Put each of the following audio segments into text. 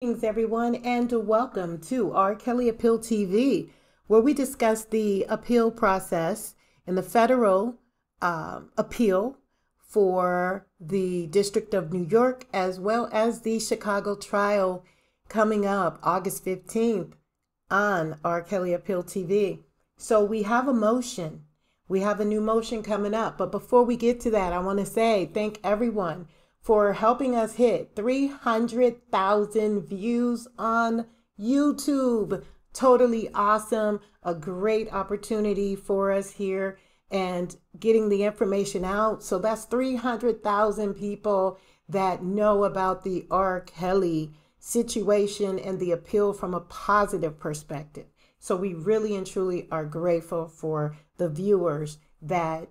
Greetings, everyone, and welcome to R. Kelly Appeal TV, where we discuss the appeal process in the federal um, appeal for the District of New York, as well as the Chicago trial coming up August 15th on R. Kelly Appeal TV. So we have a motion. We have a new motion coming up. But before we get to that, I want to say thank everyone for helping us hit 300,000 views on YouTube. Totally awesome. A great opportunity for us here and getting the information out. So that's 300,000 people that know about the R. Kelly situation and the appeal from a positive perspective. So we really and truly are grateful for the viewers that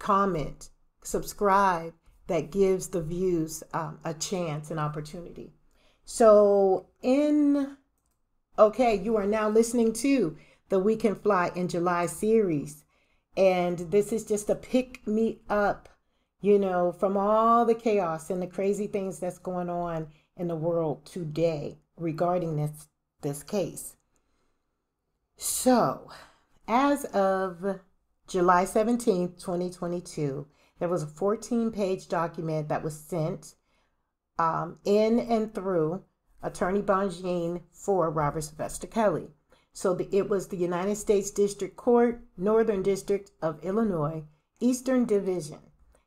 comment, subscribe, that gives the views um, a chance, an opportunity. So, in okay, you are now listening to the We Can Fly in July series. And this is just a pick me up, you know, from all the chaos and the crazy things that's going on in the world today regarding this this case. So, as of July 17th, 2022, there was a 14 page document that was sent um, in and through Attorney Bonjean for Robert Sylvester Kelly. So the, it was the United States District Court, Northern District of Illinois, Eastern Division,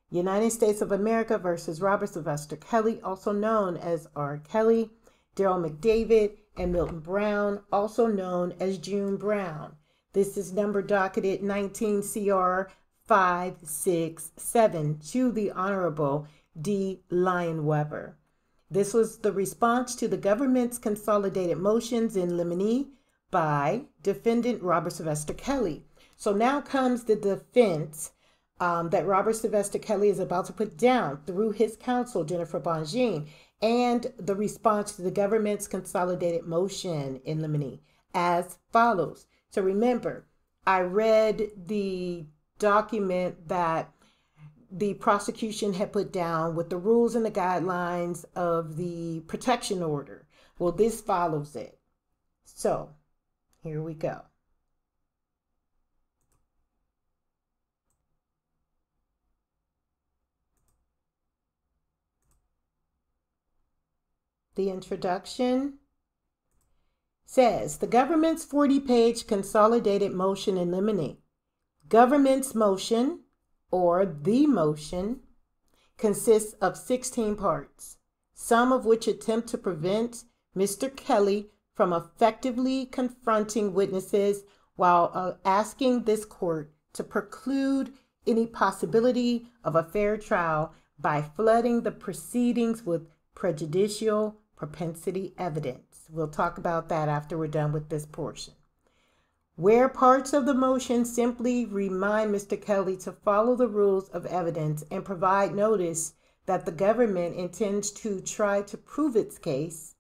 United States of America versus Robert Sylvester Kelly, also known as R. Kelly, Derrel McDavid, and Milton Brown, also known as June Brown. This is number docketed 19 CR 567 to the Honorable D. Leinenweber. This was the response to the government's consolidated motions in limine by defendant Robert Sylvester Kelly. So now comes the defense um, that Robert Sylvester Kelly is about to put down through his counsel, Jennifer Bonjean, and the response to the government's consolidated motion in limine as follows. So remember, I read the document that the prosecution had put down with the rules and the guidelines of the protection order. Well, this follows it. So here we go. The introduction says the government's 40 page consolidated motion in limine Government's motion, or the motion, consists of 16 parts, some of which attempt to prevent Mr. Kelly from effectively confronting witnesses while uh, asking this court to preclude any possibility of a fair trial by flooding the proceedings with prejudicial propensity evidence. We'll talk about that after we're done with this portion. Where parts of the motion simply remind Mr. Kelly to follow the rules of evidence and provide notice that the government intends to try to prove its case,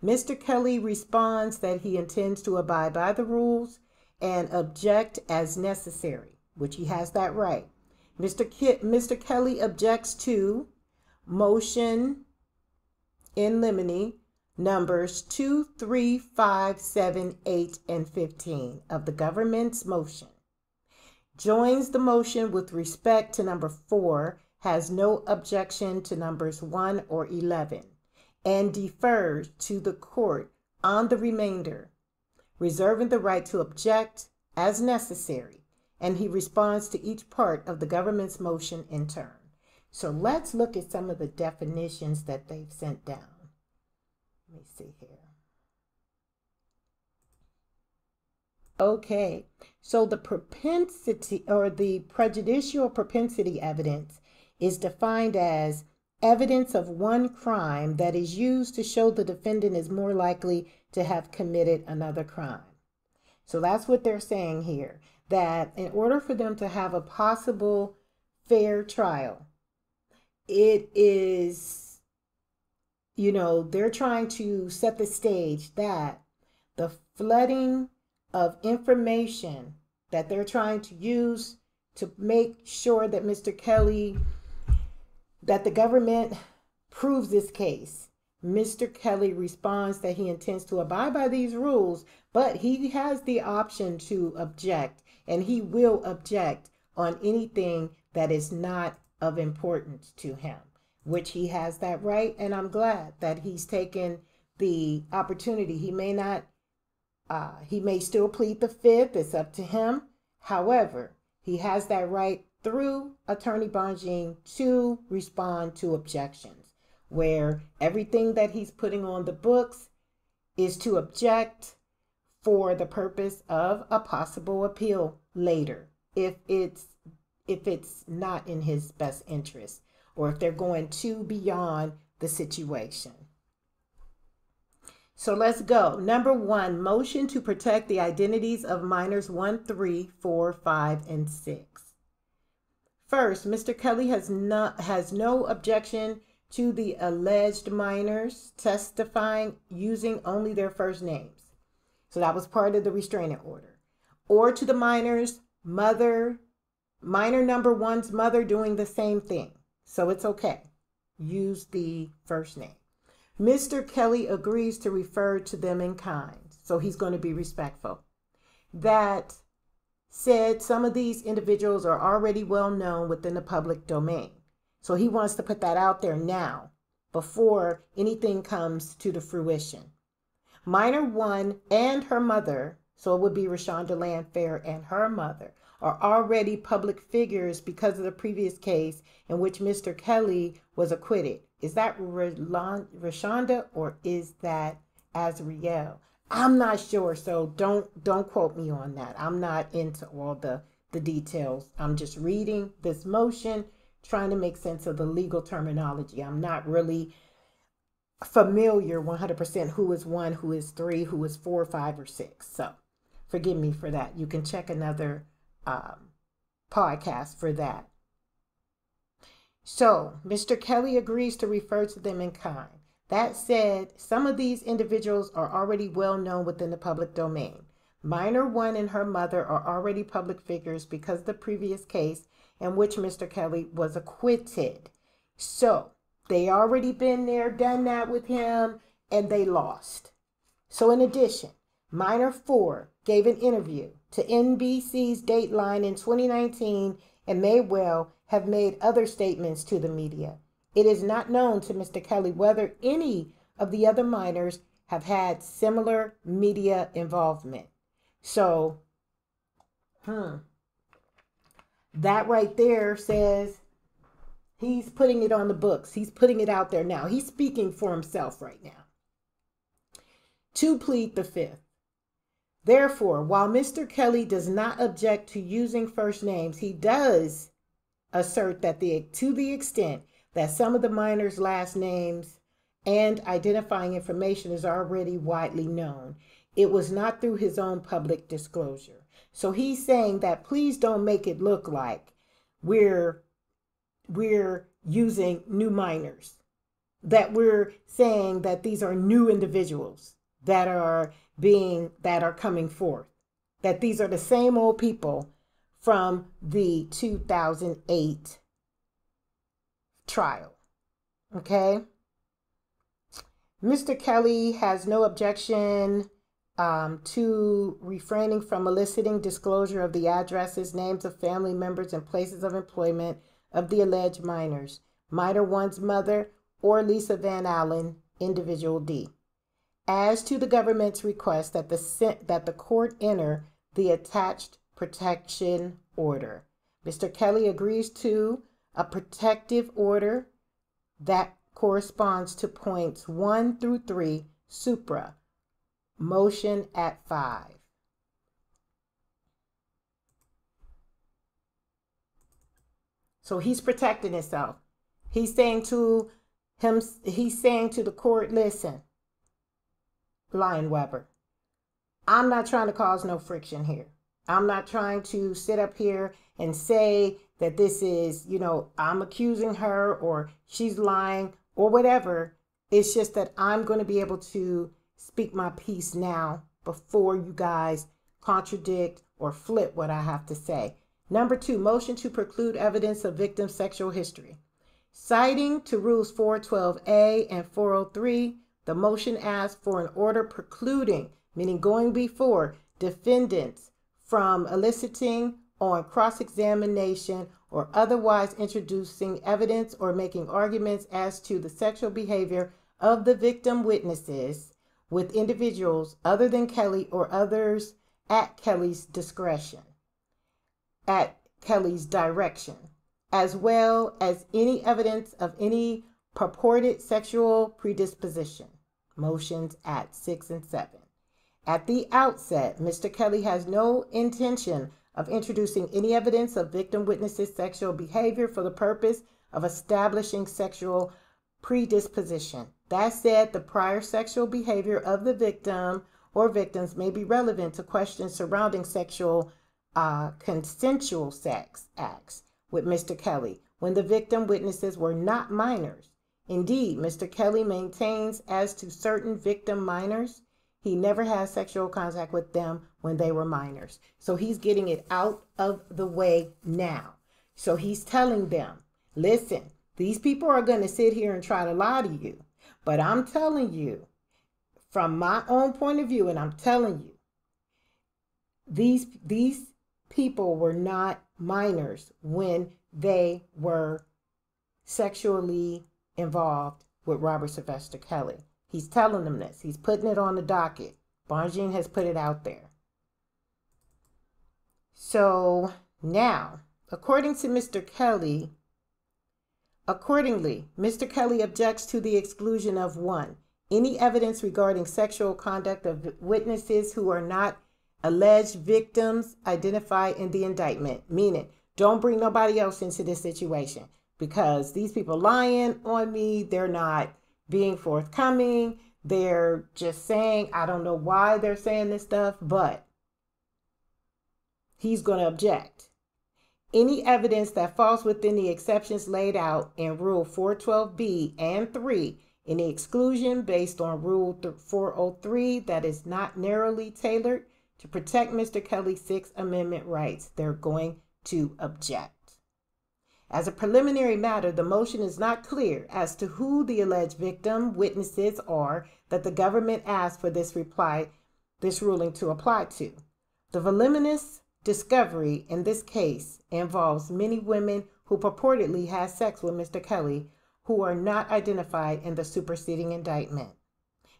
Mr. Kelly responds that he intends to abide by the rules and object as necessary, which he has that right. Mr. Mr. Kelly objects to motion in limine numbers 2, 3, 5, 7, 8, and 15 of the government's motion. Joins the motion with respect to number 4, has no objection to numbers 1 or 11, and defers to the court on the remainder, reserving the right to object as necessary, and he responds to each part of the government's motion in turn. So let's look at some of the definitions that they've sent down. Let me see here. Okay, so the propensity or the prejudicial propensity evidence is defined as evidence of one crime that is used to show the defendant is more likely to have committed another crime. So that's what they're saying here that in order for them to have a possible fair trial, it is you know, they're trying to set the stage that the flooding of information that they're trying to use to make sure that Mr. Kelly, that the government proves this case, Mr. Kelly responds that he intends to abide by these rules, but he has the option to object, and he will object on anything that is not of importance to him, which he has that right. And I'm glad that he's taken the opportunity. He may not, uh, he may still plead the fifth. It's up to him. However, he has that right through Attorney Bonjean to respond to objections, where everything that he's putting on the books is to object for the purpose of a possible appeal later if it's if it's not in his best interest or if they're going too beyond the situation. So let's go. Number one, motion to protect the identities of minors one, three, four, five, and 6. First, Mr. Kelly has, not, has no objection to the alleged minors testifying using only their first names. So that was part of the restraining order. Or to the minors, mother, minor number one's mother doing the same thing. So it's okay. Use the first name. Mr. Kelly agrees to refer to them in kind. So he's going to be respectful. That said, some of these individuals are already well known within the public domain. So he wants to put that out there now before anything comes to the fruition. Minor one and her mother, so it would be Rashonda Landfair and her mother, are already public figures because of the previous case in which Mr. Kelly was acquitted. Is that Rashonda or is that Azriel? I'm not sure, so don't don't quote me on that. I'm not into all the the details. I'm just reading this motion, trying to make sense of the legal terminology. I'm not really familiar 100% who is one, who is three, who is four, five, or six. So forgive me for that. You can check another um, podcast for that. So, Mr. Kelly agrees to refer to them in kind. That said, some of these individuals are already well known within the public domain. Minor one and her mother are already public figures because the previous case in which Mr. Kelly was acquitted. So, they already been there, done that with him, and they lost. So, in addition, Minor 4 gave an interview to NBC's Dateline in 2019 and may well have made other statements to the media. It is not known to Mr. Kelly whether any of the other minors have had similar media involvement. So, hmm, that right there says he's putting it on the books. He's putting it out there now. He's speaking for himself right now. To plead the fifth. Therefore, while Mr. Kelly does not object to using first names, he does assert that the to the extent that some of the minors' last names and identifying information is already widely known, it was not through his own public disclosure. So he's saying that please don't make it look like we're we're using new minors, that we're saying that these are new individuals that are being that are coming forth. That these are the same old people from the 2008 trial. Okay? Mr. Kelly has no objection um, to refraining from eliciting disclosure of the addresses, names of family members, and places of employment of the alleged minors, minor one's mother, or Lisa Van Allen, individual D as to the government's request that the, that the court enter the attached protection order. Mr. Kelly agrees to a protective order that corresponds to points one through three, supra, motion at five. So he's protecting himself. He's saying to him, he's saying to the court, listen, Leinenweber. I'm not trying to cause no friction here. I'm not trying to sit up here and say that this is, you know, I'm accusing her or she's lying or whatever. It's just that I'm going to be able to speak my piece now before you guys contradict or flip what I have to say. Number two, motion to preclude evidence of victim sexual history. Citing to rules 412A and 403, The motion asks for an order precluding, meaning going before, defendants from eliciting on cross examination or otherwise introducing evidence or making arguments as to the sexual behavior of the victim witnesses with individuals other than Kelly or others at Kelly's discretion, at Kelly's direction, as well as any evidence of any purported sexual predisposition. Motions at 6 and 7. At the outset, Mr. Kelly has no intention of introducing any evidence of victim witnesses' sexual behavior for the purpose of establishing sexual predisposition. That said, the prior sexual behavior of the victim or victims may be relevant to questions surrounding sexual uh, consensual sex acts with Mr. Kelly when the victim witnesses were not minors. Indeed, Mr. Kelly maintains as to certain victim minors he never had sexual contact with them when they were minors. So he's getting it out of the way now. So he's telling them, listen, these people are going to sit here and try to lie to you. But I'm telling you, from my own point of view, and I'm telling you, these these people were not minors when they were sexually involved with Robert Sylvester Kelly. He's telling them this. He's putting it on the docket. Bonjean has put it out there. So now, according to Mr. Kelly, accordingly, Mr. Kelly objects to the exclusion of one, any evidence regarding sexual conduct of witnesses who are not alleged victims identified in the indictment, meaning don't bring nobody else into this situation because these people lying on me, they're not being forthcoming. They're just saying, I don't know why they're saying this stuff, but he's going to object. Any evidence that falls within the exceptions laid out in Rule 412B and 3, any exclusion based on Rule 403 that is not narrowly tailored to protect Mr. Kelly's Sixth Amendment rights, they're going to object. As a preliminary matter, the motion is not clear as to who the alleged victim witnesses are that the government asked for this reply, this ruling to apply to. The voluminous discovery in this case involves many women who purportedly had sex with Mr. Kelly who are not identified in the superseding indictment,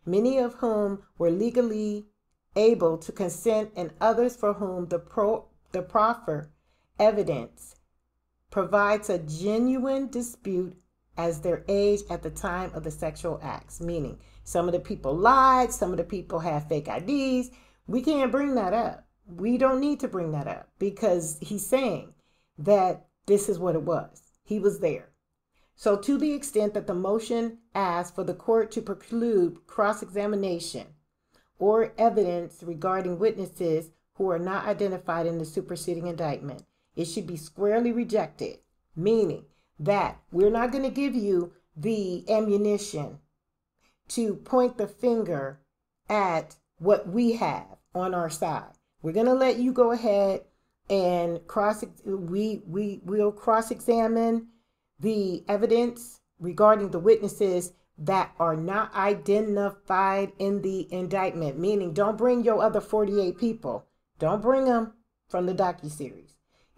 many of whom were legally able to consent and others for whom the pro the proffer evidence provides a genuine dispute as their age at the time of the sexual acts, meaning some of the people lied, some of the people have fake IDs. We can't bring that up. We don't need to bring that up because he's saying that this is what it was. He was there. So, to the extent that the motion asks for the court to preclude cross examination or evidence regarding witnesses who are not identified in the superseding indictment, it should be squarely rejected, meaning that we're not going to give you the ammunition to point the finger at what we have on our side. We're going to let you go ahead and cross we we will cross examine the evidence regarding the witnesses that are not identified in the indictment meaning don't bring your other 48 people don't bring them from the docu series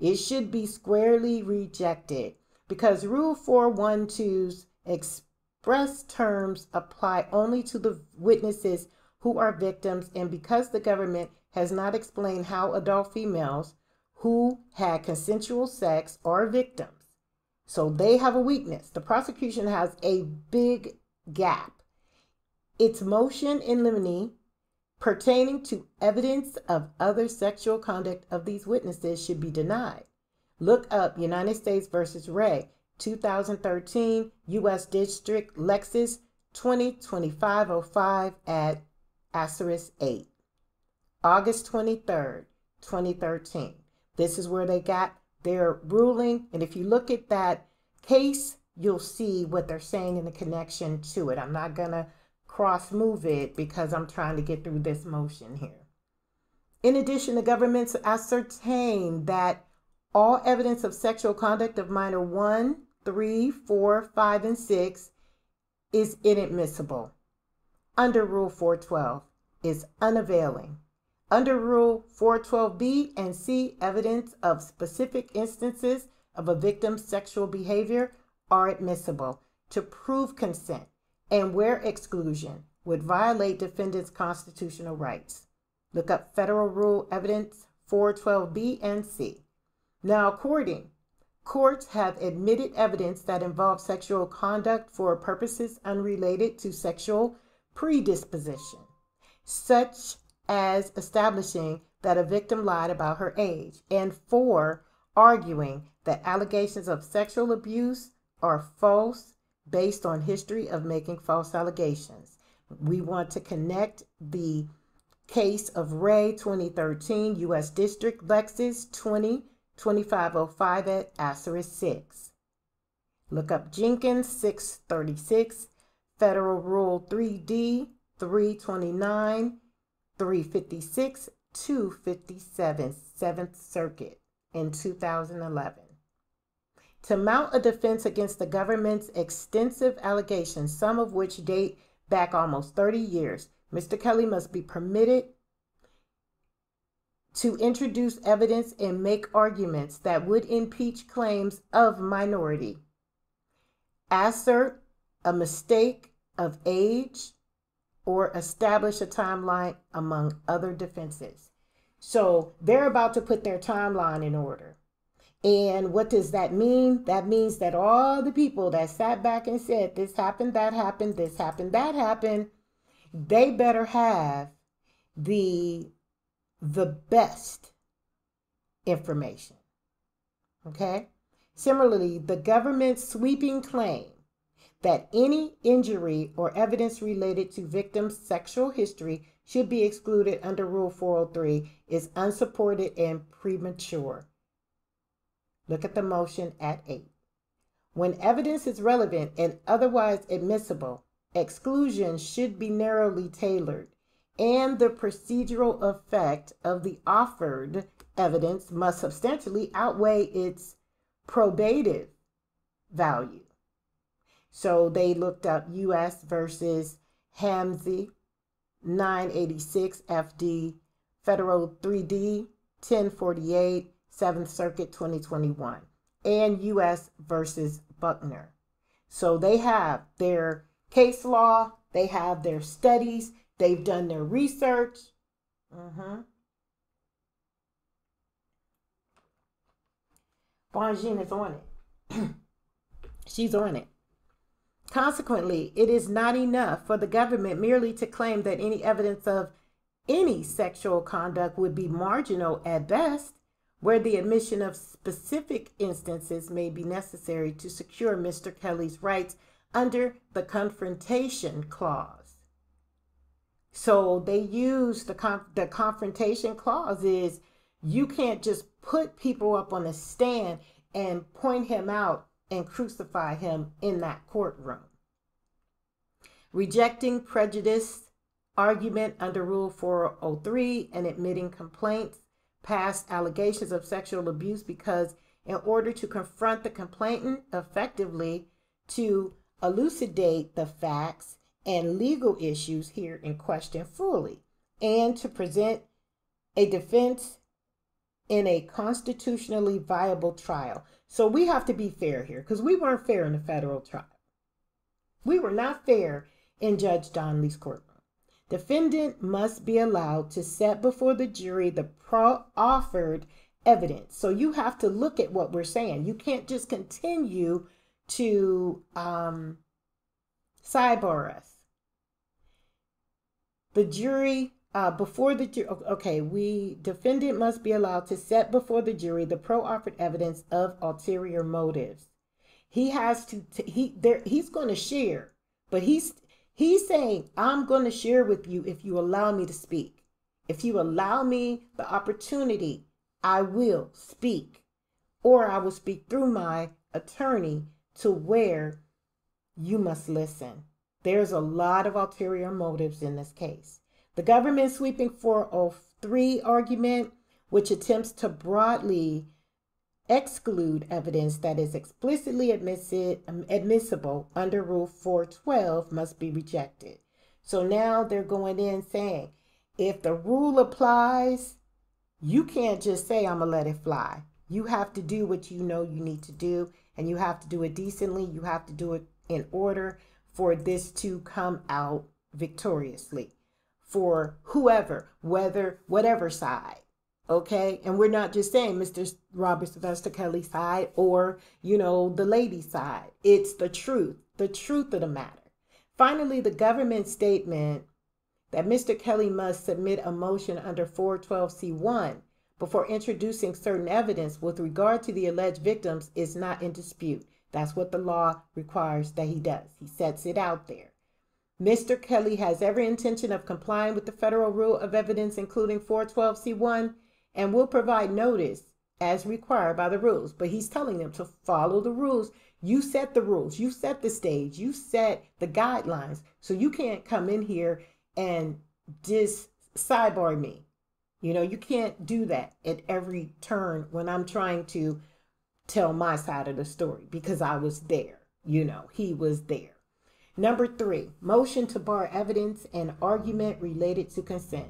it should be squarely rejected because Rule 412's express terms apply only to the witnesses who are victims, and because the government has not explained how adult females who had consensual sex are victims. So they have a weakness. The prosecution has a big gap. Its motion in limine pertaining to evidence of other sexual conduct of these witnesses should be denied. Look up United States versus Ray, 2013, U.S. District LEXIS 202505 at asterisk 8. August 23rd, 2013. This is where they got their ruling. And if you look at that case, you'll see what they're saying in the connection to it. I'm not going to cross move it because I'm trying to get through this motion here. In addition, the government's ascertained that all evidence of sexual conduct of minor 1, 3, 4, 5, and 6 is inadmissible. under Rule 412 is unavailing. Under Rule 412B and C, evidence of specific instances of a victim's sexual behavior are admissible to prove consent and where exclusion would violate defendant's constitutional rights. Look up Federal Rule Evidence 412B and C. Now, according, courts have admitted evidence that involves sexual conduct for purposes unrelated to sexual predisposition, such as establishing that a victim lied about her age, and for arguing that allegations of sexual abuse are false based on history of making false allegations. We want to connect the case of Ray 2013 U.S. District LEXIS 20 2505 at Asterisk 6. Look up Jenkins 636, Federal Rule 3D 329, 356, 257, 7th Circuit in 2011. To mount a defense against the government's extensive allegations, some of which date back almost 30 years, Mr. Kelly must be permitted to introduce evidence and make arguments that would impeach claims of minority, assert a mistake of age, or establish a timeline among other defenses. So they're about to put their timeline in order. And what does that mean? That means that all the people that sat back and said, this happened, that happened, this happened, that happened, they better have the the best information. Okay? Similarly, the government's sweeping claim that any injury or evidence related to victims' sexual history should be excluded under Rule 403 is unsupported and premature. Look at the motion at 8. When evidence is relevant and otherwise admissible, exclusion should be narrowly tailored and the procedural effect of the offered evidence must substantially outweigh its probative value. So they looked up U.S. versus Hamzeh 986 FD Federal 3D 1048 7th Circuit 2021 and U.S. versus Buckner. So they have their case law, they have their studies, They've done their research. Mm-hmm. Bonjean is on it. She's on it. Consequently, it is not enough for the government merely to claim that any evidence of any sexual conduct would be marginal at best, where the admission of specific instances may be necessary to secure Mr. Kelly's rights under the Confrontation Clause. So they use the conf- the confrontation clause is you can't just put people up on a stand and point him out and crucify him in that courtroom. Rejecting prejudice argument under Rule 403 and admitting complaints past allegations of sexual abuse because in order to confront the complainant effectively to elucidate the facts and legal issues here in question fully, and to present a defense in a constitutionally viable trial. So we have to be fair here because we weren't fair in the federal trial. We were not fair in Judge Donnelly's courtroom. Defendant must be allowed to set before the jury the offered evidence. So you have to look at what we're saying. You can't just continue to um, sidebar us the jury, uh, before the jury, okay, we, defendant must be allowed to set before the jury the pro offered evidence of ulterior motives. He has to, he, there, he's going to share, but he's, he's saying, I'm going to share with you if you allow me to speak. If you allow me the opportunity, I will speak, or I will speak through my attorney to where you must listen. There's a lot of ulterior motives in this case. The government sweeping 403 argument, which attempts to broadly exclude evidence that is explicitly um, admissible under Rule 412, must be rejected. So now they're going in saying, if the rule applies, you can't just say, I'm going to let it fly. You have to do what you know you need to do, and you have to do it decently. You have to do it in order for this to come out victoriously for whoever, whether, whatever side. Okay. And we're not just saying Mr. Robert Sylvester Kelly side or, you know, the lady side. It's the truth, the truth of the matter. Finally, the government statement that Mr. Kelly must submit a motion under 412C1 before introducing certain evidence with regard to the alleged victims is not in dispute. That's what the law requires that he does. He sets it out there. Mr. Kelly has every intention of complying with the federal rule of evidence, including 412C1, and will provide notice as required by the rules. But he's telling them to follow the rules. You set the rules, you set the stage, you set the guidelines. So you can't come in here and just sidebar me. You know, you can't do that at every turn when I'm trying to tell my side of the story because I was there. You know, he was there. Number three, motion to bar evidence and argument related to consent.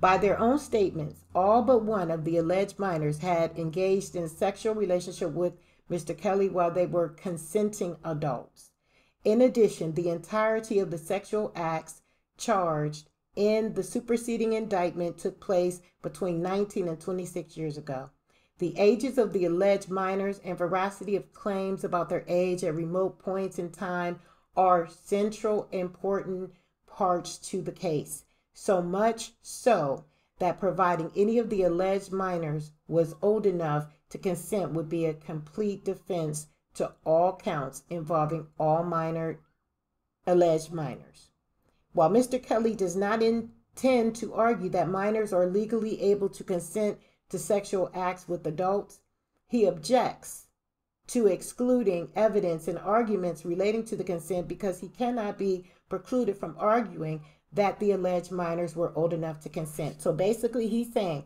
By their own statements, all but one of the alleged minors had engaged in sexual relationship with Mr. Kelly while they were consenting adults. In addition, the entirety of the sexual acts charged in the superseding indictment took place between 19 and 26 years ago. The ages of the alleged minors and veracity of claims about their age at remote points in time are central important parts to the case. So much so that providing any of the alleged minors was old enough to consent would be a complete defense to all counts involving all minor alleged minors. While Mr. Kelly does not intend to argue that minors are legally able to consent to sexual acts with adults, he objects to excluding evidence and arguments relating to the consent because he cannot be precluded from arguing that the alleged minors were old enough to consent. So basically, he's saying,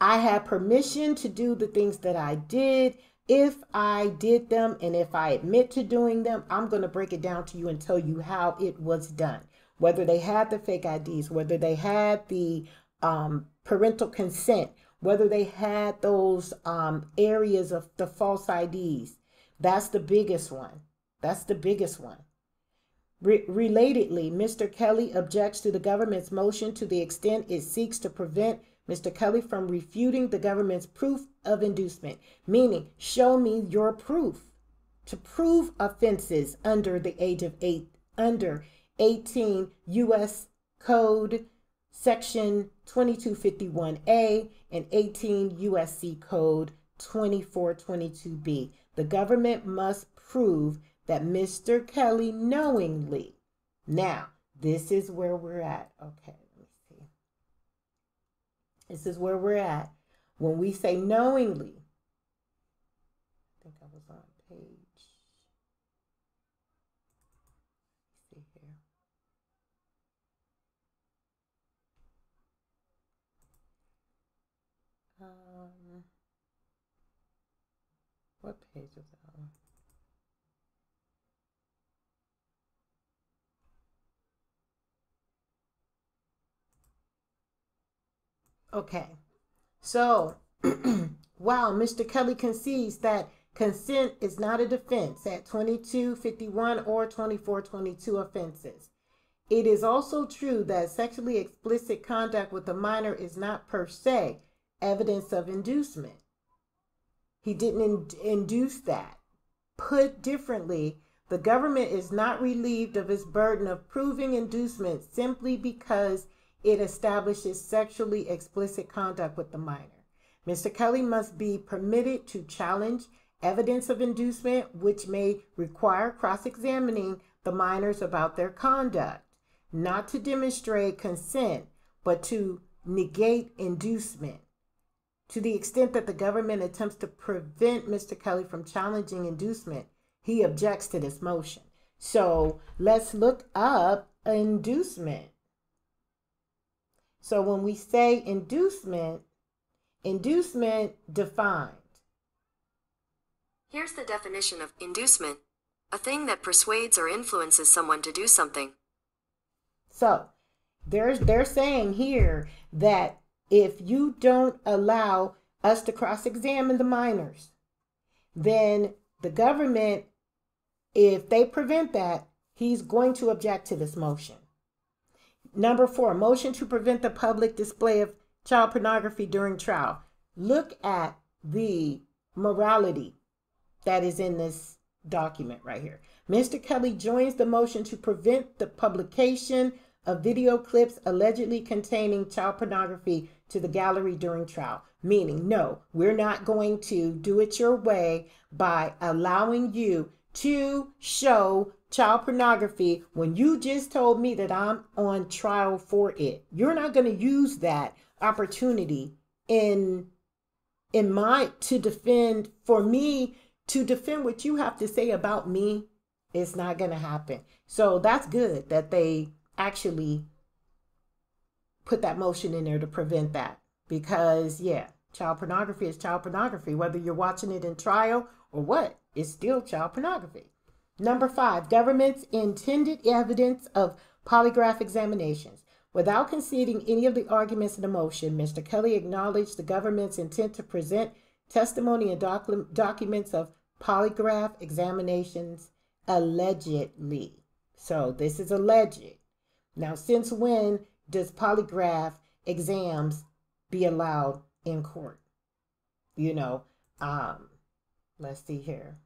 I have permission to do the things that I did. If I did them and if I admit to doing them, I'm going to break it down to you and tell you how it was done. Whether they had the fake IDs, whether they had the um, parental consent, whether they had those um, areas of the false IDs, that's the biggest one. That's the biggest one. Re- relatedly, Mr. Kelly objects to the government's motion to the extent it seeks to prevent Mr. Kelly from refuting the government's proof of inducement, meaning, show me your proof to prove offenses under the age of eight, under 18 U.S. Code Section 2251A and 18 U.S.C. Code 2422B. The government must prove that Mr. Kelly knowingly. Now, this is where we're at. Okay, let me see. This is where we're at. When we say knowingly, I think I was on page. see here. Um, what page is that on? Okay, so while Mr. Kelly concedes that consent is not a defense at 2251 or 2422 offenses, it is also true that sexually explicit conduct with a minor is not per se evidence of inducement. He didn't in- induce that. Put differently, the government is not relieved of its burden of proving inducement simply because it establishes sexually explicit conduct with the minor. Mr. Kelly must be permitted to challenge evidence of inducement, which may require cross examining the minors about their conduct, not to demonstrate consent, but to negate inducement. To the extent that the government attempts to prevent Mr. Kelly from challenging inducement, he objects to this motion. So let's look up inducement. So when we say inducement, inducement defined. Here's the definition of inducement a thing that persuades or influences someone to do something. So They're, they're saying here that if you don't allow us to cross examine the minors, then the government, if they prevent that, he's going to object to this motion. Number four, motion to prevent the public display of child pornography during trial. Look at the morality that is in this document right here. Mr. Kelly joins the motion to prevent the publication of video clips allegedly containing child pornography to the gallery during trial. Meaning, no, we're not going to do it your way by allowing you to show child pornography when you just told me that I'm on trial for it. You're not going to use that opportunity in in my to defend for me to defend what you have to say about me. It's not going to happen. So that's good that they actually put that motion in there to prevent that because yeah child pornography is child pornography. Whether you're watching it in trial or what it's still child pornography number five government's intended evidence of polygraph examinations Without conceding any of the arguments in the motion, Mr. Kelly acknowledged the government's intent to present testimony and docu- documents of polygraph examinations allegedly. So this is alleged. Now, since when does polygraph exams be allowed in court? You know, um, let's see here.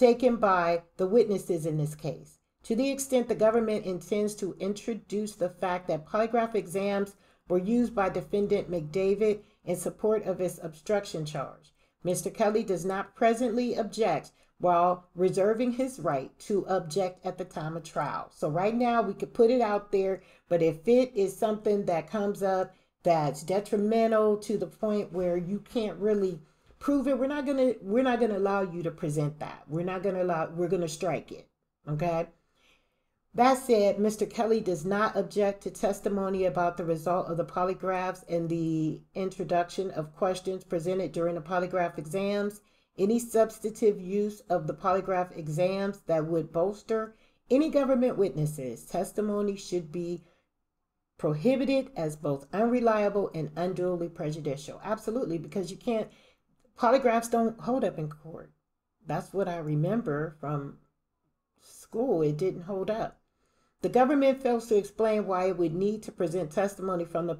Taken by the witnesses in this case. To the extent the government intends to introduce the fact that polygraph exams were used by defendant McDavid in support of his obstruction charge, Mr. Kelly does not presently object while reserving his right to object at the time of trial. So right now we could put it out there, but if it is something that comes up that's detrimental to the point where you can't really prove it, we're not gonna we're not gonna allow you to present that. We're not gonna allow we're gonna strike it. Okay. That said, Mr. Kelly does not object to testimony about the result of the polygraphs and the introduction of questions presented during the polygraph exams. Any substantive use of the polygraph exams that would bolster any government witnesses' testimony should be prohibited as both unreliable and unduly prejudicial. Absolutely, because you can't, polygraphs don't hold up in court. That's what I remember from school. It didn't hold up. The government fails to explain why it would need to present testimony from the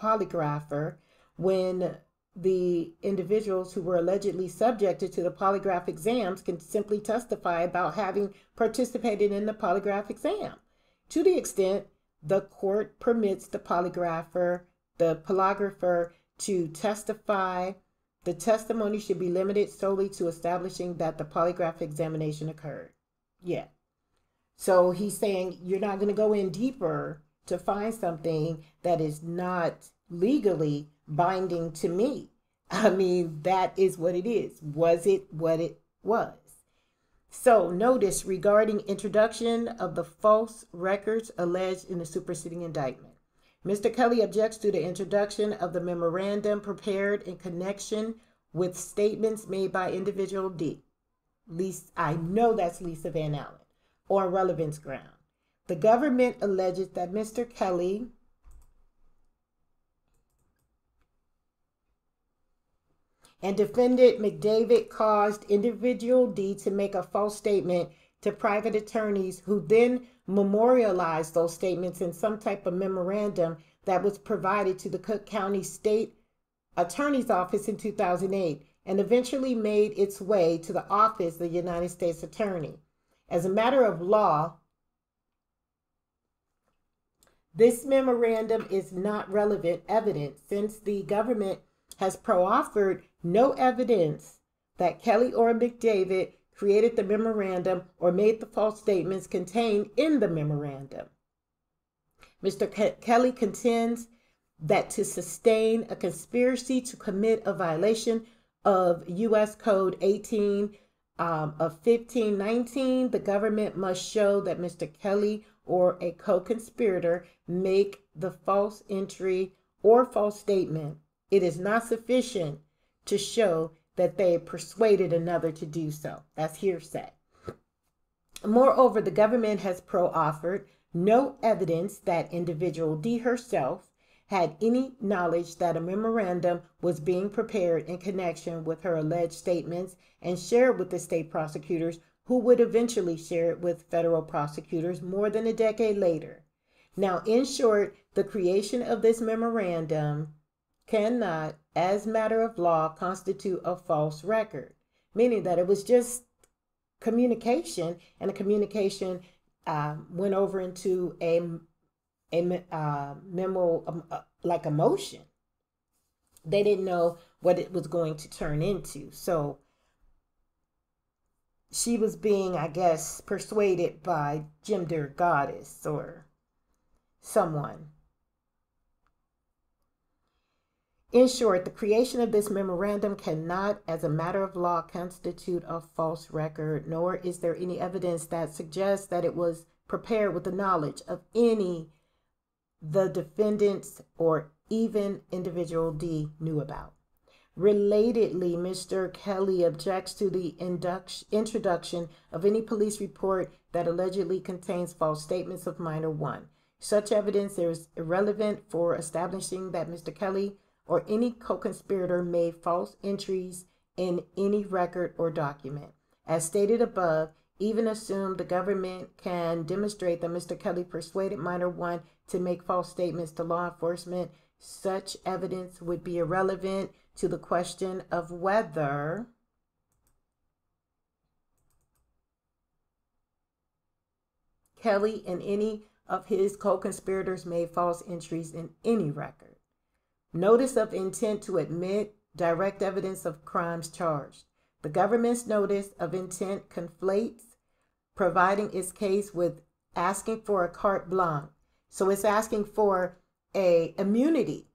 polygrapher when the individuals who were allegedly subjected to the polygraph exams can simply testify about having participated in the polygraph exam. To the extent the court permits the polygrapher, the polygrapher to testify, the testimony should be limited solely to establishing that the polygraph examination occurred. Yeah, so he's saying you're not going to go in deeper to find something that is not legally binding to me. I mean, that is what it is. Was it what it was? So, notice regarding introduction of the false records alleged in the superseding indictment. Mr. Kelly objects to the introduction of the memorandum prepared in connection with statements made by individual D. Least I know that's Lisa Van Allen or relevance ground. The government alleges that Mr. Kelly and defendant McDavid caused individual D to make a false statement to private attorneys who then memorialized those statements in some type of memorandum that was provided to the Cook County State Attorney's Office in 2008 and eventually made its way to the office of the United States Attorney. As a matter of law, this memorandum is not relevant evidence since the government has proffered no evidence that Kelly or McDavid created the memorandum or made the false statements contained in the memorandum. Mr. Ke- Kelly contends that to sustain a conspiracy to commit a violation of U.S. Code 18 um, of 1519, the government must show that Mr. Kelly or a co conspirator make the false entry or false statement. It is not sufficient to show that they persuaded another to do so. That's hearsay. Moreover, the government has pro-offered no evidence that individual D herself had any knowledge that a memorandum was being prepared in connection with her alleged statements and shared with the state prosecutors who would eventually share it with federal prosecutors more than a decade later. Now, in short, the creation of this memorandum cannot, as matter of law, constitute a false record, meaning that it was just communication, and the communication uh, went over into a a uh, memo um, uh, like a motion. They didn't know what it was going to turn into, so she was being, I guess, persuaded by Jim Dear goddess or someone. In short, the creation of this memorandum cannot, as a matter of law, constitute a false record, nor is there any evidence that suggests that it was prepared with the knowledge of any the defendants or even individual D knew about. Relatedly, Mr. Kelly objects to the introduction of any police report that allegedly contains false statements of minor one. Such evidence is irrelevant for establishing that Mr. Kelly or any co-conspirator made false entries in any record or document. As stated above, even assume the government can demonstrate that Mr. Kelly persuaded minor one to make false statements to law enforcement, such evidence would be irrelevant to the question of whether Kelly and any of his co-conspirators made false entries in any record. Notice of intent to admit direct evidence of crimes charged. The government's notice of intent conflates providing its case with asking for a carte blanche. So it's asking for a immunity.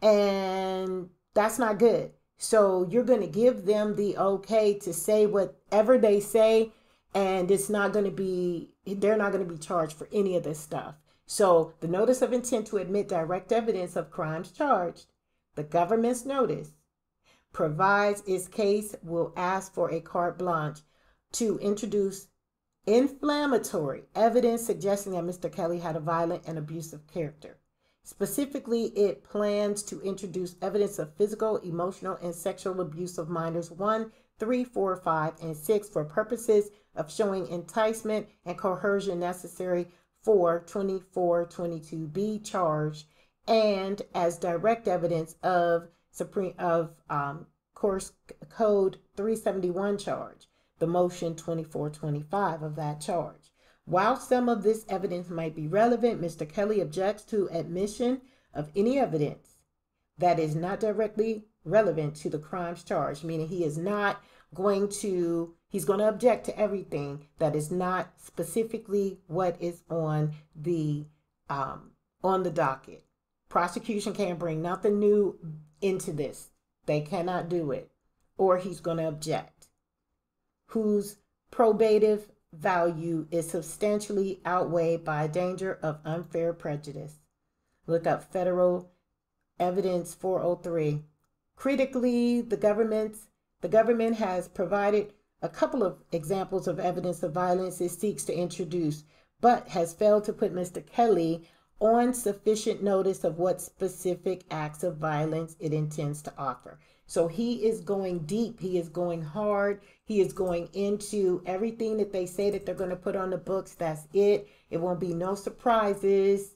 And that's not good. So you're going to give them the okay to say whatever they say and it's not going to be they're not going to be charged for any of this stuff. So the notice of intent to admit direct evidence of crimes charged, the government's notice provides its case will ask for a carte blanche to introduce inflammatory evidence suggesting that Mr. Kelly had a violent and abusive character. Specifically, it plans to introduce evidence of physical, emotional, and sexual abuse of minors 1, 3, 4, 5, and 6 for purposes of showing enticement and coercion necessary for 2422B charge and as direct evidence of Supreme of um, course code 371 charge the motion 2425 of that charge. While some of this evidence might be relevant, Mr. Kelly objects to admission of any evidence that is not directly relevant to the crimes charged, meaning he is not going to he's going to object to everything that is not specifically what is on the um, on the docket. Prosecution can't bring nothing new into this. They cannot do it, or he's going to object whose probative value is substantially outweighed by danger of unfair prejudice. Look up Federal Evidence 403. Critically, the government's the government has provided a couple of examples of evidence of violence it seeks to introduce, but has failed to put Mr. Kelly on sufficient notice of what specific acts of violence it intends to offer. So he is going deep, he is going hard, he is going into everything that they say that they're going to put on the books. That's it. It won't be no surprises,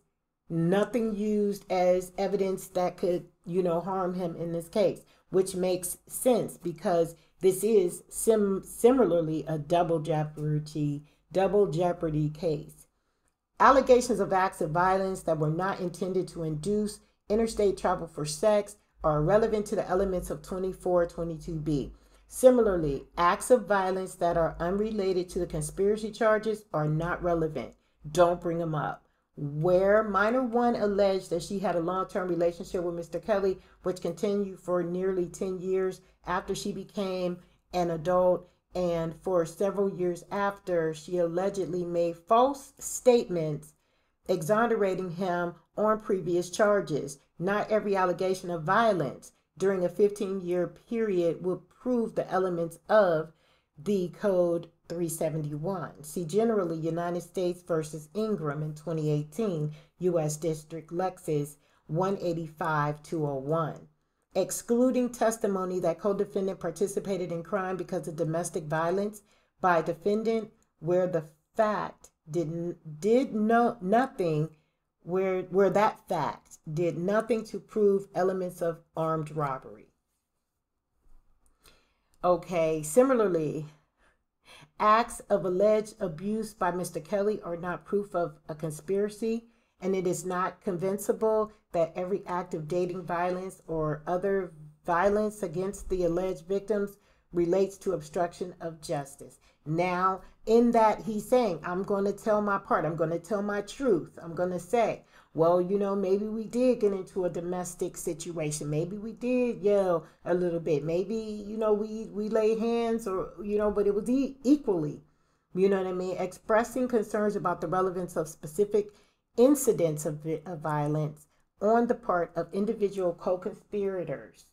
nothing used as evidence that could, you know, harm him in this case, which makes sense because this is sim- similarly a double jeopardy, double jeopardy case. Allegations of acts of violence that were not intended to induce interstate travel for sex are relevant to the elements of 2422B. Similarly, acts of violence that are unrelated to the conspiracy charges are not relevant. Don't bring them up. Where minor one alleged that she had a long term relationship with Mr. Kelly, which continued for nearly 10 years after she became an adult, and for several years after she allegedly made false statements exonerating him on previous charges. Not every allegation of violence during a 15 year period will prove the elements of the code 371. See generally United States versus Ingram in 2018, U.S. District LEXIS 185-201. Excluding testimony that co-defendant participated in crime because of domestic violence by defendant where the fact did, did no, nothing where, where that fact did nothing to prove elements of armed robbery. Okay, similarly, acts of alleged abuse by Mr. Kelly are not proof of a conspiracy, and it is not convincible that every act of dating violence or other violence against the alleged victims relates to obstruction of justice. Now, in that, he's saying, I'm going to tell my part, I'm going to tell my truth, I'm going to say, well, you know, maybe we did get into a domestic situation. Maybe we did yell a little bit. Maybe, you know, we, we laid hands or, you know, but it was e- equally, you know what I mean? Expressing concerns about the relevance of specific incidents of, of violence on the part of individual co conspirators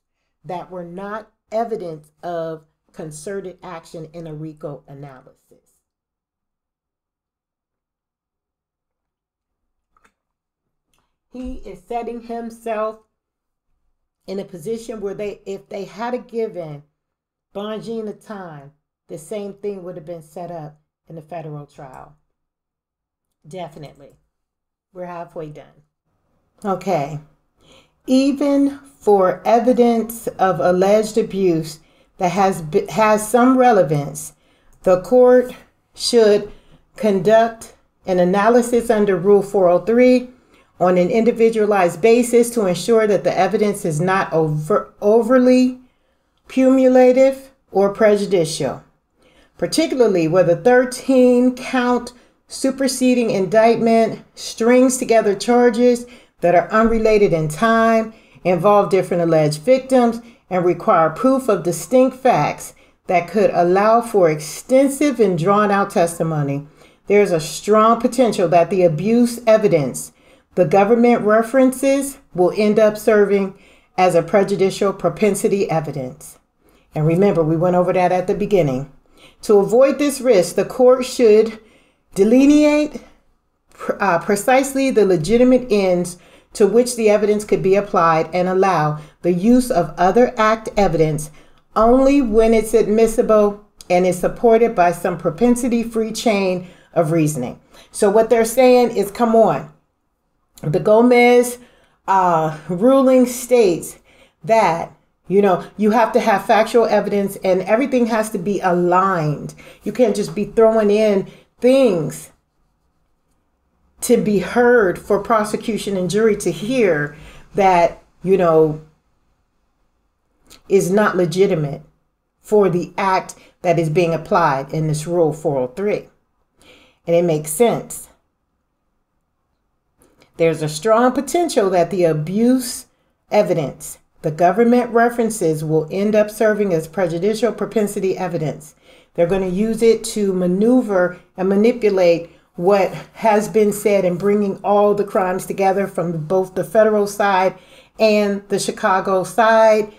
that were not evidence of concerted action in a RICO analysis. He is setting himself in a position where they, if they had given the time, the same thing would have been set up in the federal trial. Definitely. We're halfway done. Okay. Even for evidence of alleged abuse that has has some relevance, the court should conduct an analysis under Rule 403 on an individualized basis to ensure that the evidence is not over, overly cumulative or prejudicial, particularly where the 13 count superseding indictment strings together charges that are unrelated in time, involve different alleged victims, and require proof of distinct facts that could allow for extensive and drawn out testimony. There is a strong potential that the abuse evidence the government references will end up serving as a prejudicial propensity evidence. And remember, we went over that at the beginning. To avoid this risk, the court should delineate uh, precisely the legitimate ends to which the evidence could be applied and allow the use of other act evidence only when it's admissible and is supported by some propensity free chain of reasoning. So, what they're saying is come on, the Gomez uh, ruling states that you know you have to have factual evidence and everything has to be aligned. You can't just be throwing in things to be heard for prosecution and jury to hear that you know is not legitimate for the act that is being applied in this rule 403 and it makes sense there's a strong potential that the abuse evidence the government references will end up serving as prejudicial propensity evidence. They're going to use it to maneuver and manipulate what has been said and bringing all the crimes together from both the federal side and the Chicago side.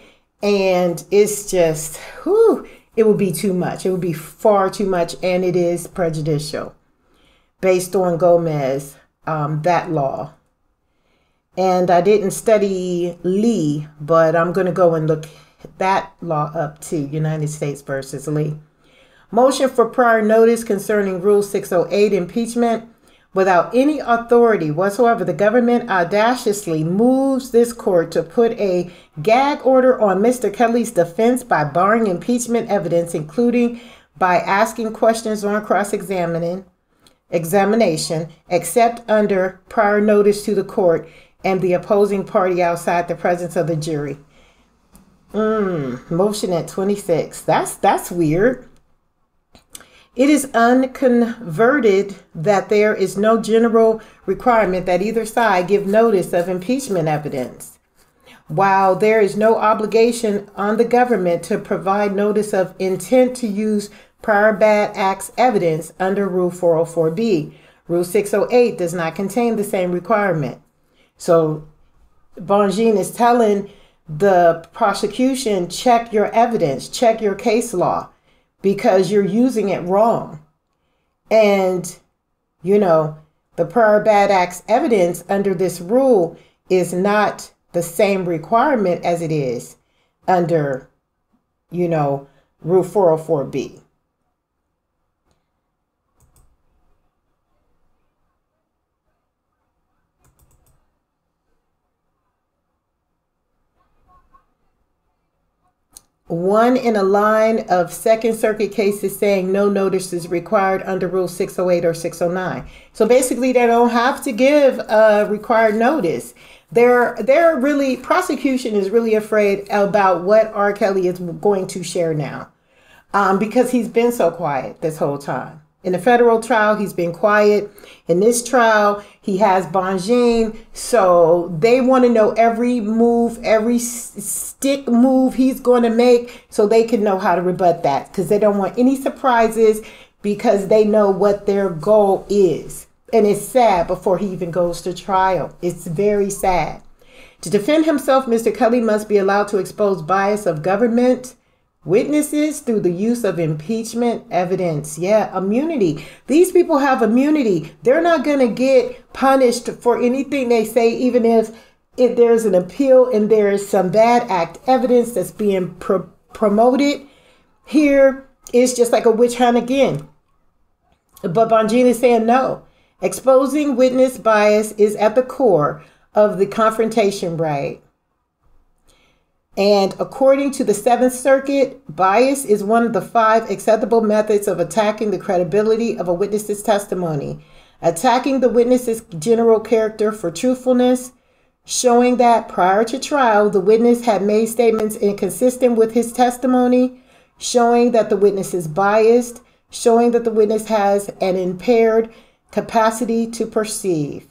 And it's just, whew, it would be too much. It would be far too much, and it is prejudicial based on Gomez um, that law. And I didn't study Lee, but I'm going to go and look that law up too United States versus Lee. Motion for prior notice concerning Rule 608 impeachment. Without any authority whatsoever, the government audaciously moves this court to put a gag order on Mr. Kelly's defense by barring impeachment evidence, including by asking questions on cross examining examination except under prior notice to the court and the opposing party outside the presence of the jury. Mm, motion at 26. That's that's weird. It is unconverted that there is no general requirement that either side give notice of impeachment evidence. While there is no obligation on the government to provide notice of intent to use prior bad acts evidence under Rule 404B. Rule 608 does not contain the same requirement. So Bonjean is telling the prosecution check your evidence, check your case law. Because you're using it wrong. And, you know, the prior bad acts evidence under this rule is not the same requirement as it is under, you know, Rule 404B. One in a line of Second Circuit cases saying no notice is required under Rule 608 or 609. So basically, they don't have to give a required notice. They're, they're really, prosecution is really afraid about what R. Kelly is going to share now um, because he's been so quiet this whole time. In the federal trial, he's been quiet. In this trial, he has Bonjean. So they want to know every move, every stick move he's going to make so they can know how to rebut that because they don't want any surprises because they know what their goal is. And it's sad before he even goes to trial. It's very sad. To defend himself, Mr. Kelly must be allowed to expose bias of government Witnesses through the use of impeachment evidence. Yeah, immunity. These people have immunity. They're not going to get punished for anything they say, even if, if there's an appeal and there is some bad act evidence that's being pro- promoted. Here is just like a witch hunt again. But Bonjean is saying no. Exposing witness bias is at the core of the confrontation right. And according to the Seventh Circuit, bias is one of the five acceptable methods of attacking the credibility of a witness's testimony. Attacking the witness's general character for truthfulness, showing that prior to trial, the witness had made statements inconsistent with his testimony, showing that the witness is biased, showing that the witness has an impaired capacity to perceive.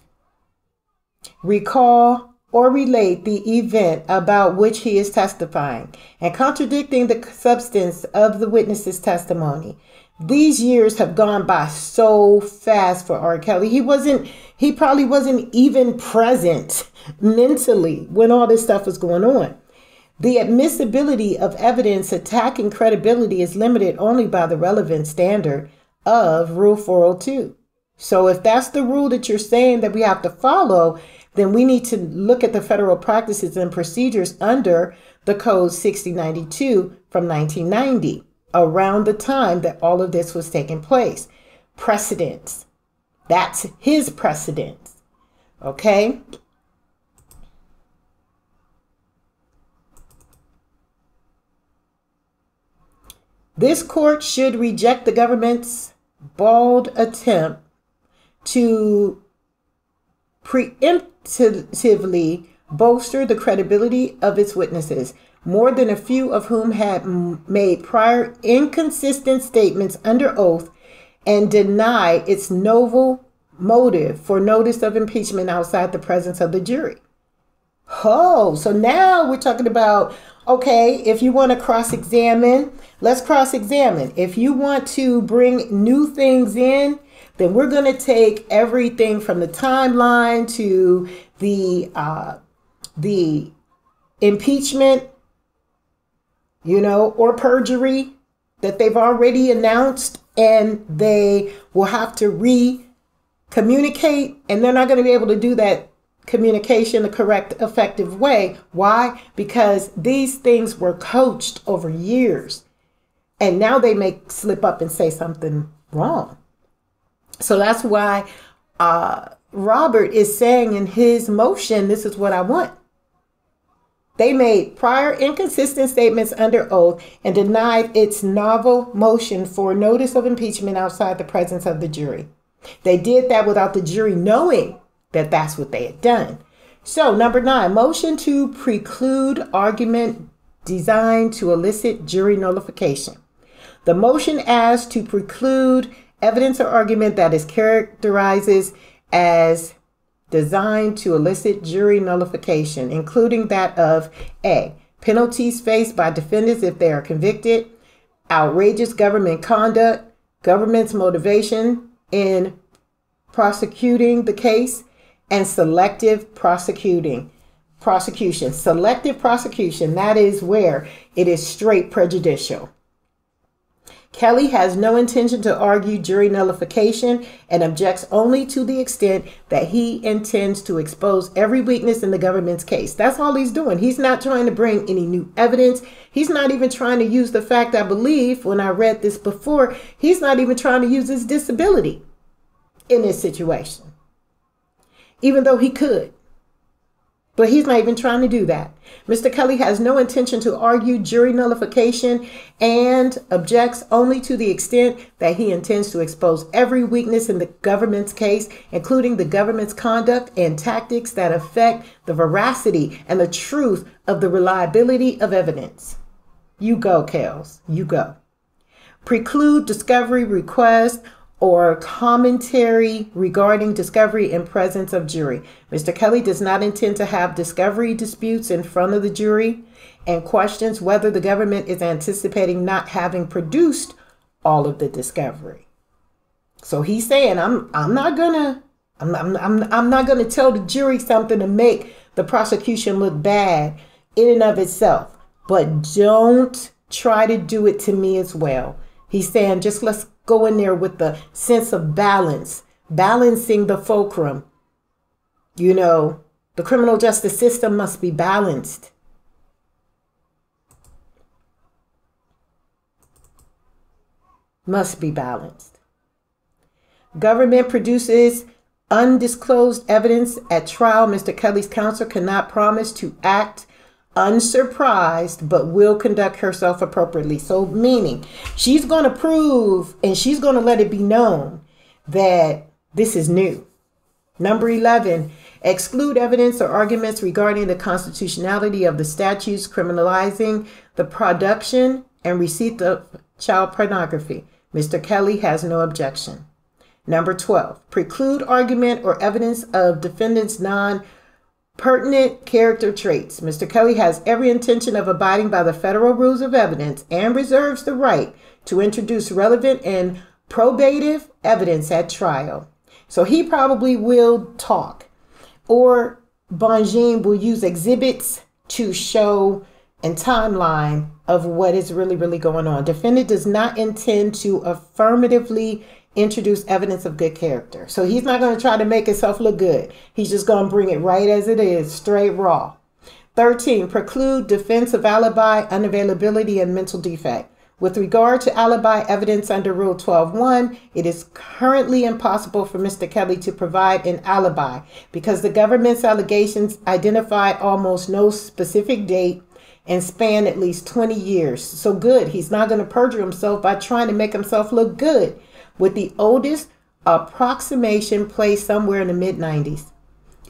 Recall or relate the event about which he is testifying and contradicting the substance of the witness's testimony. These years have gone by so fast for R. Kelly. He wasn't, he probably wasn't even present mentally when all this stuff was going on. The admissibility of evidence attacking credibility is limited only by the relevant standard of Rule 402. So if that's the rule that you're saying that we have to follow, then we need to look at the federal practices and procedures under the Code 6092 from 1990, around the time that all of this was taking place. Precedents. That's his precedents. Okay? This court should reject the government's bald attempt to preemptively bolster the credibility of its witnesses, more than a few of whom had made prior inconsistent statements under oath and deny its novel motive for notice of impeachment outside the presence of the jury. Oh, so now we're talking about okay, if you want to cross examine, let's cross examine. If you want to bring new things in, then we're going to take everything from the timeline to the uh, the impeachment, you know, or perjury that they've already announced, and they will have to re communicate, and they're not going to be able to do that communication the correct, effective way. Why? Because these things were coached over years, and now they may slip up and say something wrong. So that's why uh, Robert is saying in his motion, this is what I want. They made prior inconsistent statements under oath and denied its novel motion for notice of impeachment outside the presence of the jury. They did that without the jury knowing that that's what they had done. So, number nine, motion to preclude argument designed to elicit jury nullification. The motion asks to preclude evidence or argument that is characterizes as designed to elicit jury nullification, including that of A. Penalties faced by defendants if they are convicted, outrageous government conduct, government's motivation in prosecuting the case, and selective prosecuting. Prosecution. Selective prosecution, that is where it is straight prejudicial. Kelly has no intention to argue jury nullification and objects only to the extent that he intends to expose every weakness in the government's case. That's all he's doing. He's not trying to bring any new evidence. He's not even trying to use the fact, I believe, when I read this before, he's not even trying to use his disability in this situation, even though he could. But he's not even trying to do that. Mr. Kelly has no intention to argue jury nullification and objects only to the extent that he intends to expose every weakness in the government's case, including the government's conduct and tactics that affect the veracity and the truth of the reliability of evidence. You go, Kels. You go. Preclude discovery request or commentary regarding discovery in presence of jury. Mr. Kelly does not intend to have discovery disputes in front of the jury and questions whether the government is anticipating not having produced all of the discovery. So he's saying, I'm I'm not gonna I'm, I'm, I'm, I'm not gonna tell the jury something to make the prosecution look bad in and of itself, but don't try to do it to me as well. He's saying, just let's go in there with the sense of balance, balancing the fulcrum. You know, the criminal justice system must be balanced. Must be balanced. Government produces undisclosed evidence at trial. Mr. Kelly's counsel cannot promise to act unsurprised, but will conduct herself appropriately. So, meaning she's going to prove and she's going to let it be known that this is new. Number 11, exclude evidence or arguments regarding the constitutionality of the statutes criminalizing the production and receipt of child pornography. Mr. Kelly has no objection. Number 12, preclude argument or evidence of defendant's non Pertinent character traits. Mr. Kelly has every intention of abiding by the federal rules of evidence and reserves the right to introduce relevant and probative evidence at trial. So he probably will talk, or Bonjean will use exhibits to show and timeline of what is really, really going on. Defendant does not intend to affirmatively introduce evidence of good character. So he's not going to try to make himself look good. He's just going to bring it right as it is, straight raw. 13. Preclude defense of alibi, unavailability, and mental defect. With regard to alibi evidence under Rule 12.1, it is currently impossible for Mr. Kelly to provide an alibi because the government's allegations identified almost no specific date and span at least 20 years. So good, he's not going to perjure himself by trying to make himself look good with the oldest approximation placed somewhere in the mid 90s.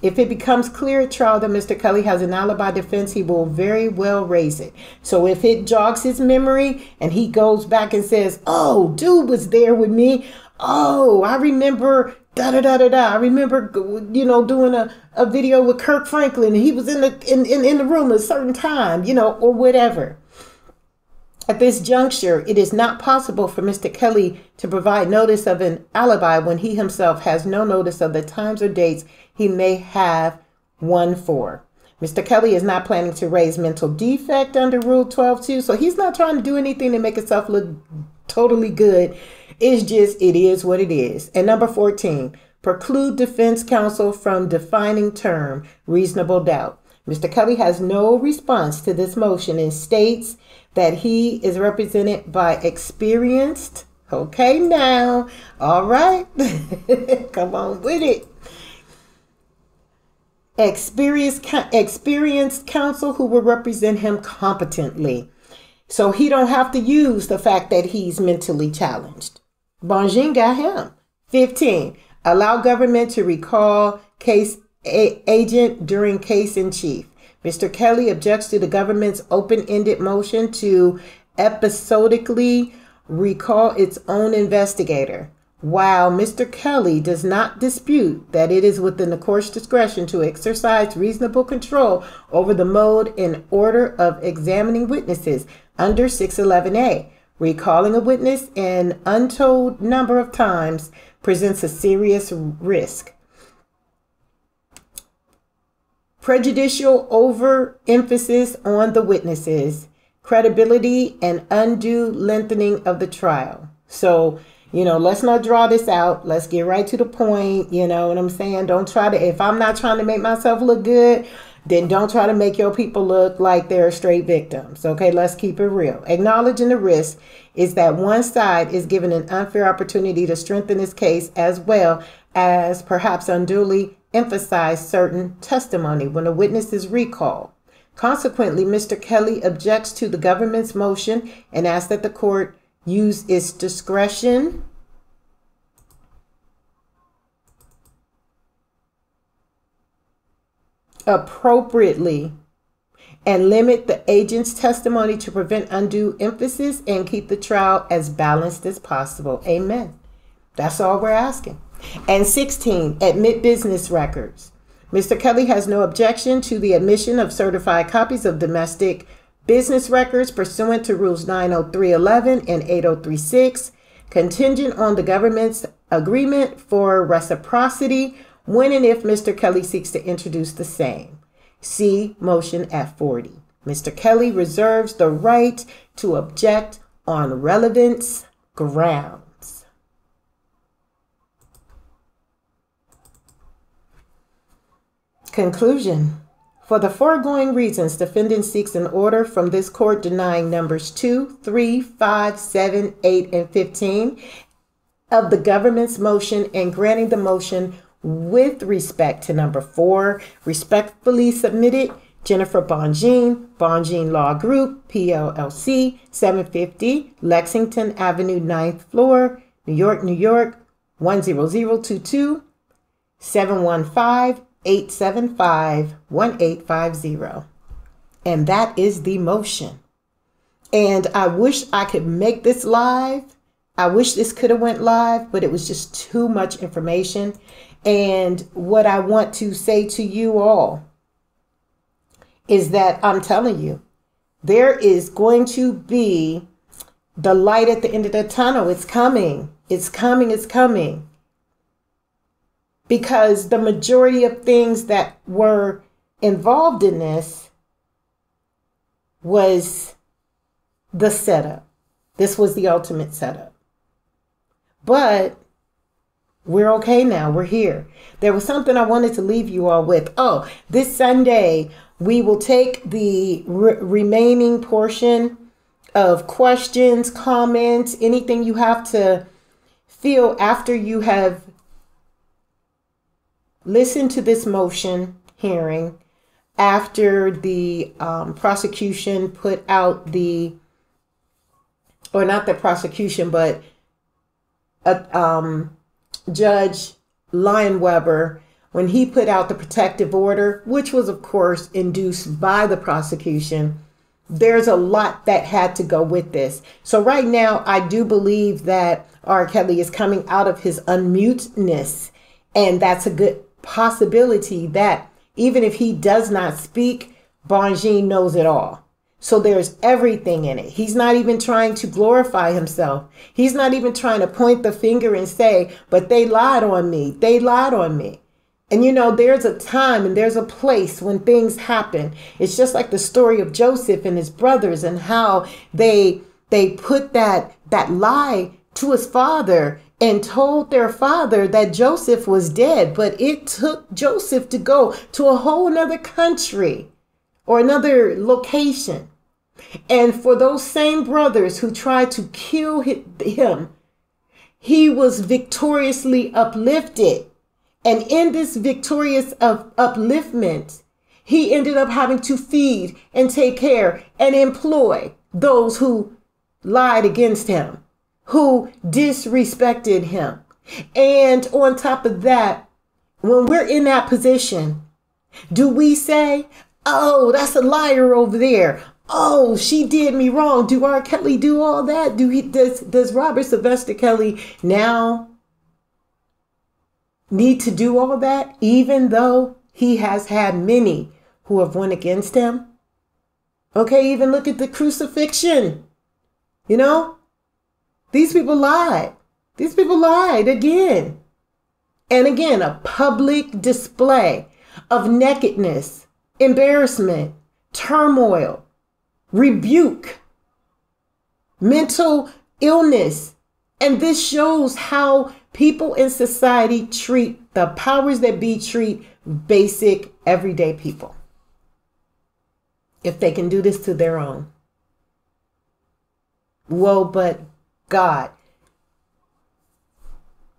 If it becomes clear at trial that Mr. Kelly has an alibi defense, he will very well raise it. So if it jogs his memory and he goes back and says, Oh, dude was there with me. Oh, I remember da da da da da. I remember, you know, doing a, a video with Kirk Franklin and he was in the in, in, in the room at a certain time, you know, or whatever. At this juncture, it is not possible for Mr. Kelly to provide notice of an alibi when he himself has no notice of the times or dates he may have one for. Mr. Kelly is not planning to raise mental defect under Rule 12.2, so he's not trying to do anything to make himself look totally good. It's just, it is what it is. And number 14, preclude defense counsel from defining term reasonable doubt. Mr. Kelly has no response to this motion and states that he is represented by experienced. Okay, now, all right, come on with it. Experienced, experienced counsel who will represent him competently. So he don't have to use the fact that he's mentally challenged. Bonjean got him. 15. Allow government to recall case agent during case in chief. Mr. Kelly objects to the government's open ended motion to episodically recall its own investigator. While Mr. Kelly does not dispute that it is within the court's discretion to exercise reasonable control over the mode and order of examining witnesses under 611A, recalling a witness an untold number of times presents a serious risk prejudicial overemphasis on the witnesses, credibility, and undue lengthening of the trial. So, you know, let's not draw this out. Let's get right to the point. You know what I'm saying? Don't try to, if I'm not trying to make myself look good, then don't try to make your people look like they're straight victims. Okay, let's keep it real. Acknowledging the risk is that one side is given an unfair opportunity to strengthen its case as well as perhaps unduly emphasize certain testimony when a witness is recalled. Consequently, Mr. Kelly objects to the government's motion and asks that the court use its discretion appropriately and limit the agent's testimony to prevent undue emphasis and keep the trial as balanced as possible. Amen. That's all we're asking. And 16, admit business records. Mr. Kelly has no objection to the admission of certified copies of domestic business records pursuant to Rules 90311 and 8036, contingent on the government's agreement for reciprocity when and if Mr. Kelly seeks to introduce the same. See Motion F40. Mr. Kelly reserves the right to object on relevance grounds. Conclusion. For the foregoing reasons, defendant seeks an order from this court denying numbers 2, 3, 5, 7, 8, and 15 of the government's motion and granting the motion with respect to number four, respectfully submitted Jennifer Bonjean, Bonjean Law Group, PLLC, 750 Lexington Avenue, 9th floor, New York, New York, 10022, 715 875 1850. And that is the motion. And I wish I could make this live. I wish this could have went live, but it was just too much information. And what I want to say to you all is that I'm telling you, there is going to be the light at the end of the tunnel. It's coming. It's coming. It's coming. Because the majority of things that were involved in this was the setup. This was the ultimate setup. But we're okay now. We're here. There was something I wanted to leave you all with. Oh, this Sunday, we will take the re- remaining portion of questions, comments, anything you have to feel after you have listened to this motion hearing, after the um, prosecution put out the, or not the prosecution, but uh, um, Judge Leinenweber when he put out the protective order, which was, of course, induced by the prosecution. There's a lot that had to go with this. So, right now, I do believe that R. Kelly is coming out of his unmuteness, and that's a good possibility that even if he does not speak, Bonjean knows it all. So there's everything in it. He's not even trying to glorify himself. He's not even trying to point the finger and say, but they lied on me. They lied on me. And you know, there's a time and there's a place when things happen. It's just like the story of Joseph and his brothers and how they they put that that lie to his father and told their father that Joseph was dead, but it took Joseph to go to a whole another country or another location and for those same brothers who tried to kill him, he was victoriously uplifted. And in this victorious upliftment, he ended up having to feed and take care and employ those who lied against him, who disrespected him. And on top of that, when we're in that position, do we say, Oh, that's a liar over there oh, she did me wrong. Do R. Kelly do all that? Do he does does Robert Sylvester Kelly now need to do all that, even though he has had many who have went against him? Okay, even look at the crucifixion. You know? These people lied. These people lied again. And again, a public display of nakedness, embarrassment, turmoil, rebuke mental illness. And this shows how people in society treat the powers that be treat basic everyday people. If they can do this to their own. Well, but God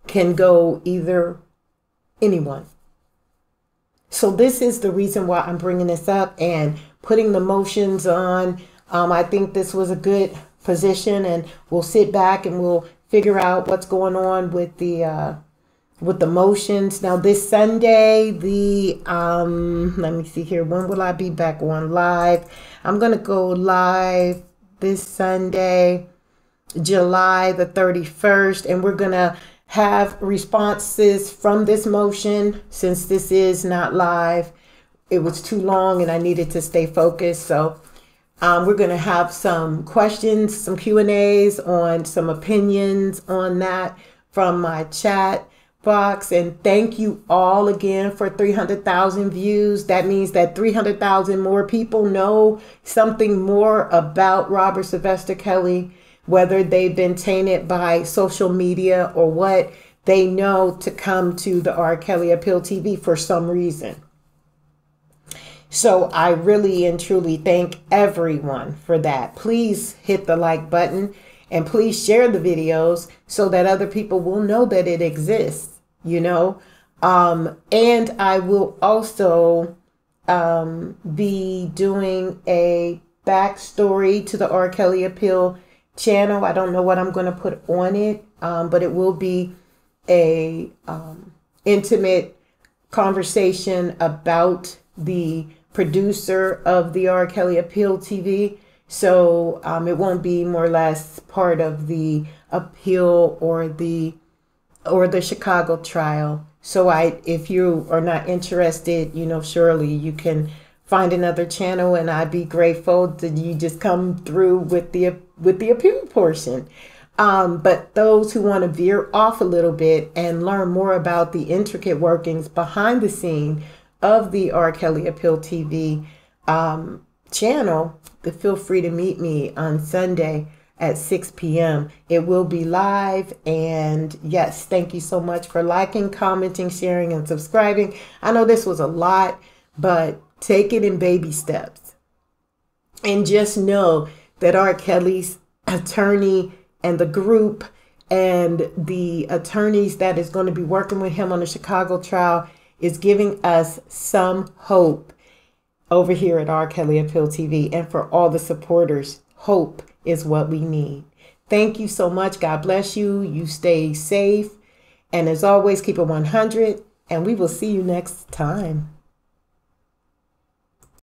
can go either anyone. So this is the reason why I'm bringing this up and putting the motions on. Um, I think this was a good position, and we'll sit back and we'll figure out what's going on with the uh, with the motions. Now this Sunday, the um, let me see here. When will I be back on live? I'm gonna go live this Sunday, July the 31st, and we're gonna have responses from this motion since this is not live. It was too long and I needed to stay focused. So um, we're going to have some questions, some Q&As on some opinions on that from my chat box. And thank you all again for 300,000 views. That means that 300,000 more people know something more about Robert Sylvester Kelly whether they've been tainted by social media or what, they know to come to the R. Kelly Appeal TV for some reason. So I really and truly thank everyone for that. Please hit the like button and please share the videos so that other people will know that it exists, you know. Um, and I will also um, be doing a backstory to the R. Kelly Appeal channel. I don't know what I'm going to put on it, um, but it will be a um, intimate conversation about the producer of the R. Kelly Appeal TV. So um, it won't be more or less part of the appeal or the or the Chicago trial. So I, if you are not interested, you know, surely you can find another channel and I'd be grateful that you just come through with the with the appeal portion. Um, but those who want to veer off a little bit and learn more about the intricate workings behind the scene of the R. Kelly Appeal TV um, channel, feel free to meet me on Sunday at 6 p.m. It will be live. And yes, thank you so much for liking, commenting, sharing, and subscribing. I know this was a lot, but Take it in baby steps. And just know that R. Kelly's attorney and the group and the attorneys that is going to be working with him on the Chicago trial is giving us some hope over here at R. Kelly Appeal TV. And for all the supporters, hope is what we need. Thank you so much. God bless you. You stay safe. And as always, keep it 100. And we will see you next time.